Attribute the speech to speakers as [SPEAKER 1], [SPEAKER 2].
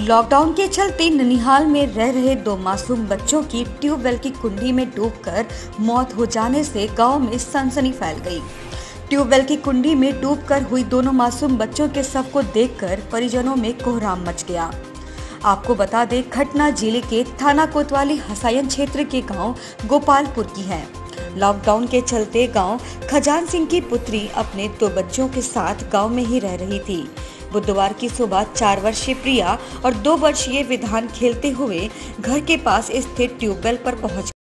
[SPEAKER 1] Lockdown के चलते ननिहाल में रह रहे दो मासूम बच्चों की ट्यूबवेल की कुंडी में डूबकर मौत हो जाने से गाँव में सनसनी फैल गई। ट्यूबवेल की कुंडी में डूबकर हुई दोनों मासूम बच्चों के शव को देखकर परिजनों में कोहराम मच गया। आपको बता दें घटना ज़िले के थाना कोतवाली हसायन क्षेत्र के गाँव गोपालपुर की है। लॉकडाउन के चलते गाँव खजान सिंह की पुत्री अपने दो बच्चों के साथ गाँव में ही रह रही थी। बुधवार की सुबह चार वर्षीय प्रिया और दो वर्षीय विधान खेलते हुए घर के पास स्थित ट्यूबवेल पर पहुँच